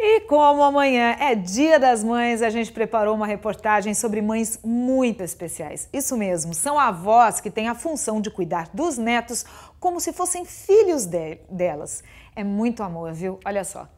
E como amanhã é Dia das Mães, a gente preparou uma reportagem sobre mães muito especiais. Isso mesmo, são avós que têm a função de cuidar dos netos como se fossem filhos de delas. É muito amor, viu? Olha só.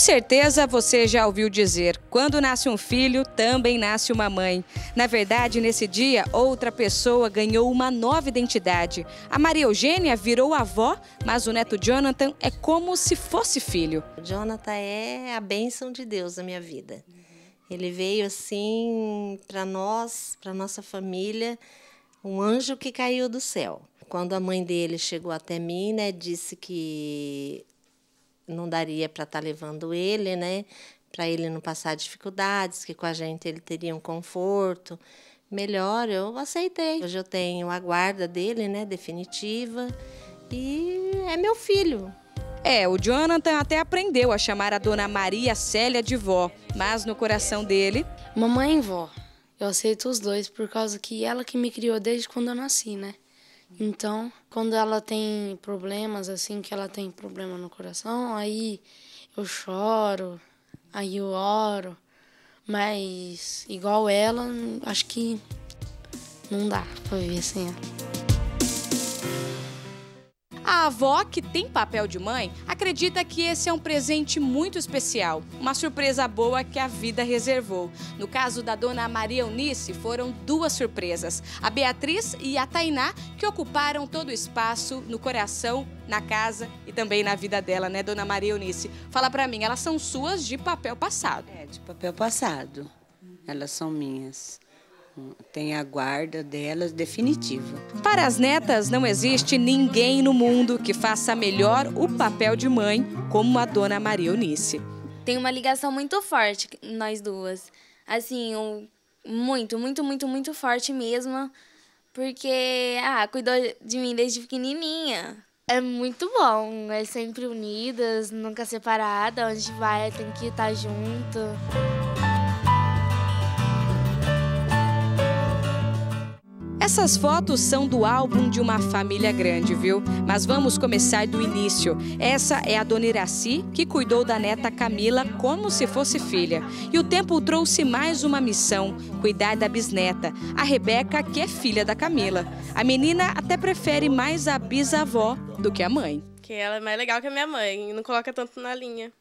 Certeza você já ouviu dizer: quando nasce um filho, também nasce uma mãe. Na verdade, nesse dia, outra pessoa ganhou uma nova identidade. A Maria Eugênia virou avó, mas o neto Jonathan é como se fosse filho. Jonathan é a bênção de Deus na minha vida. Ele veio assim para nós, para nossa família, um anjo que caiu do céu. Quando a mãe dele chegou até mim, né, disse que não daria para estar tá levando ele, né? Para ele não passar dificuldades, que com a gente ele teria um conforto melhor, eu aceitei. Hoje eu tenho a guarda dele, né, definitiva, e é meu filho. É, o Jonathan até aprendeu a chamar a dona Maria Célia de vó, mas no coração dele. Mamãe e vó. Eu aceito os dois por causa que ela que me criou desde quando eu nasci, né? Então, quando ela tem problemas, assim, que ela tem problema no coração, aí eu choro, aí eu oro. Mas, igual ela, acho que não dá pra viver sem ela. A avó, que tem papel de mãe, acredita que esse é um presente muito especial, uma surpresa boa que a vida reservou. No caso da dona Maria Eunice, foram duas surpresas: a Beatriz e a Tainá, que ocuparam todo o espaço no coração, na casa e também na vida dela, né, dona Maria Eunice? Fala para mim, elas são suas de papel passado. É, de papel passado. Elas são minhas tem a guarda delas definitiva. Para as netas, não existe ninguém no mundo que faça melhor o papel de mãe como a dona Maria Eunice. Tem uma ligação muito forte nós duas. Assim, um, muito, muito, muito, muito forte mesmo. Porque, ah, cuidou de mim desde pequenininha. É muito bom, é sempre unidas, nunca separada, onde vai tem que estar junto. Essas fotos são do álbum de uma família grande, viu? Mas vamos começar do início. Essa é a dona Iraci, que cuidou da neta Camila como se fosse filha. E o tempo trouxe mais uma missão: cuidar da bisneta, a Rebeca, que é filha da Camila. A menina até prefere mais a bisavó do que a mãe. Que ela é mais legal que a minha mãe, não coloca tanto na linha.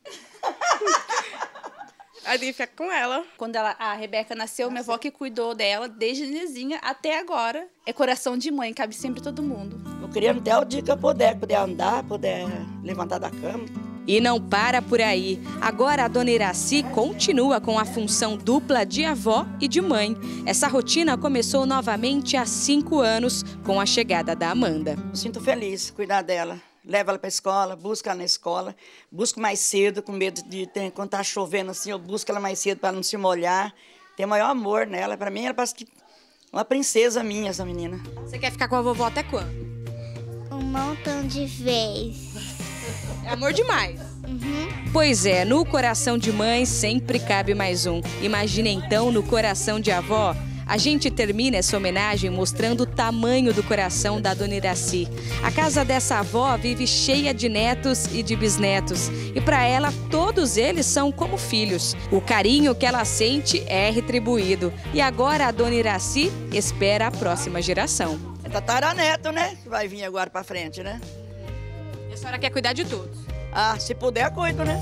A Di fica com ela. Quando ela, a Rebeca nasceu, minha avó que cuidou dela desde nenezinha até agora. É coração de mãe, cabe sempre todo mundo. Eu queria até o dia que eu puder, puder andar, puder levantar da cama. E não para por aí. Agora a dona Iraci continua com a função dupla de avó e de mãe. Essa rotina começou novamente há cinco anos com a chegada da Amanda. Eu sinto feliz cuidar dela leva ela para a escola, busca ela na escola, busco mais cedo, com medo de ter, quando tá chovendo assim, eu busco ela mais cedo para não se molhar. Tem maior amor nela. Para mim, ela parece que uma princesa minha, essa menina. Você quer ficar com a vovó até quando? Um montão de vezes. É amor demais. Uhum. Pois é, no coração de mãe sempre cabe mais um. Imagina então no coração de avó. A gente termina essa homenagem mostrando o tamanho do coração da dona Iraci. A casa dessa avó vive cheia de netos e de bisnetos. E para ela, todos eles são como filhos. O carinho que ela sente é retribuído. E agora a dona Iraci espera a próxima geração. É tataraneto, né? Que vai vir agora para frente, né? E a senhora quer cuidar de todos? Ah, se puder, cuido, né?